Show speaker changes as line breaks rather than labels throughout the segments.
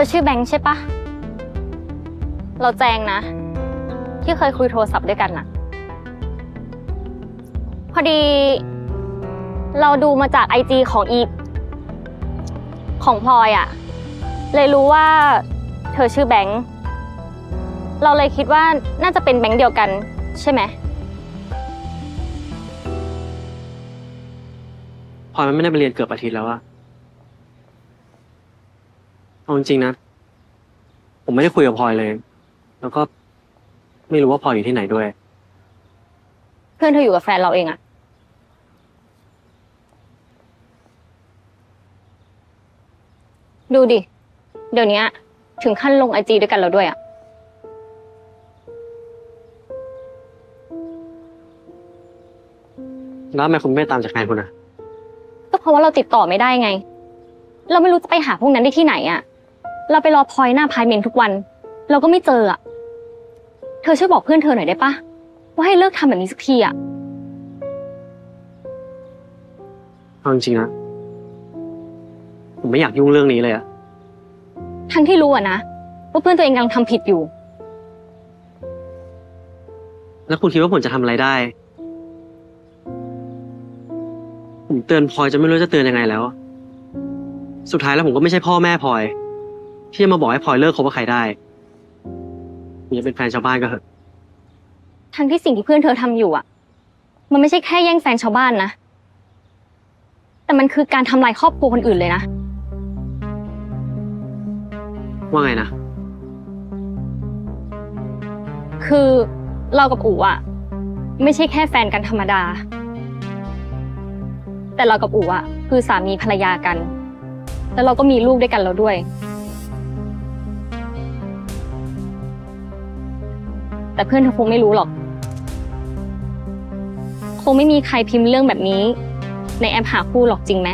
ธอชื่อแบงค์ใช่ปะ เราแจงนะ ที่เคยคุยโทรศัพท์ด้วยกันน่ะพอดี เราดูมาจากไอจีของอีของพลอยอะเลยรู้ว่า เธอชื่อแบงค์เราเลยคิดว่าน่าจะเป็นแบงค์เดียวกัน ใช่ไหม
พลอยมันไม่ได้ไปเรียนเกือบอาทิตย์แล้วอะ เอาจริงๆนะ ผมไม่ได้คุยกับพลอยเลย แล้วก็ไม่รู้ว่าพลอยอยู่ที่ไหนด้วย
เพื่อนเธออยู่กับแฟนเราเองอะดูดิ เดี๋ยวนี้ถึงขั้นลงไอจีด้วยกันแล้วด้วยอะ
แล้วทำไมคุณไม่ตามจากแฟนคุณอะ
ก็เพราะว่าเราติดต่อไม่ได้ไง เราไม่รู้จะไปหาพวกนั้นได้ที่ไหนอะ เราไปรอพลอยหน้าพายเมนทุกวัน เราก็ไม่เจออะเธอช่วยบอกเพื่อนเธอหน่อยได้ปะว่าให้เลิกทำแบบนี้สักทีอะ
เอาจริงๆนะ ผมไม่อยากยุ่งเรื่องนี้เลยอะ
ทั้งที่รู้อะนะว่าเพื่อนตัวเองกำลังทำผิดอยู่
แล้วคุณคิดว่าผมจะทำอะไรได้ ผมเตือนพลอยจะไม่รู้จะเตือนยังไงแล้ว สุดท้ายแล้วผมก็ไม่ใช่พ่อแม่พลอย ที่จะมาบอกให้พลอยเลิกคบกับใครได้ผมจะเป็นแฟนชาวบ้านก็เถอะ
ทั้งที่สิ่งที่เพื่อนเธอทำอยู่อะมันไม่ใช่แค่แย่งแฟนชาวบ้านนะ แต่มันคือการทำลายครอบครัวคนอื่นเลยนะ
ว่าไงนะ
คือเรากับอู๋อะไม่ใช่แค่แฟนกันธรรมดา แต่เรากับอู๋อะคือสามีภรรยากัน แล้วเราก็มีลูกด้วยกันแล้วด้วย แต่เพื่อนเธอคงไม่รู้หรอก คงไม่มีใครพิมพ์เรื่องแบบนี้ ในแอปหาคู่หรอกจริงไหม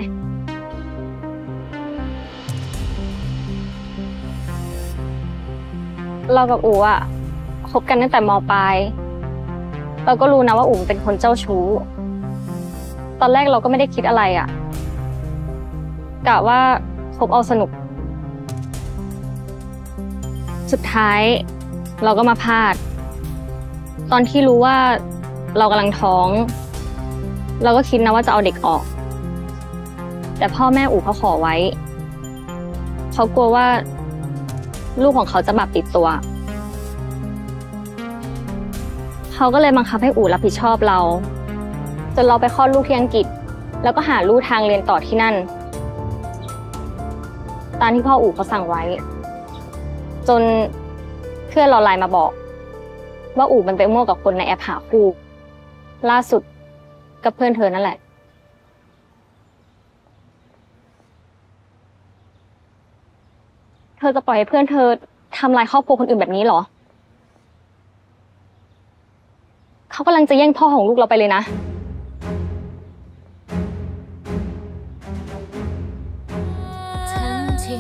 เรากับอู๋อะคบกันตั้งแต่มปลาย เราก็รู้นะว่าอู๋เป็นคนเจ้าชู้ ตอนแรกเราก็ไม่ได้คิดอะไรอะกะว่าคบเอาสนุก สุดท้ายเราก็มาพลาด ตอนที่รู้ว่าเรากำลังท้อง เราก็คิดนะว่าจะเอาเด็กออก แต่พ่อแม่อู๋เขาขอไว้ เขากลัวว่า ลูกของเขาจะบาปติดตัว เขาก็เลยบังคับให้อู๋รับผิดชอบเรา จนเราไปคลอดลูกที่อังกฤษ แล้วก็หาลู่ทางเรียนต่อที่นั่น ตามที่พ่ออู๋เขาสั่งไว้ จนเพื่อนเราไลน์มาบอก ว่าอู๋มันไปมั่วกับคนในแอปหาคู่ ล่าสุดกับเพื่อนเธอนั่นแหละ เธอจะปล่อยให้เพื่อนเธอทำลายครอบครัวคนอื่นแบบนี้เหรอ เขากำลังจะแย่งพ่อของลูกเราไปเลยนะ
ทั้งที่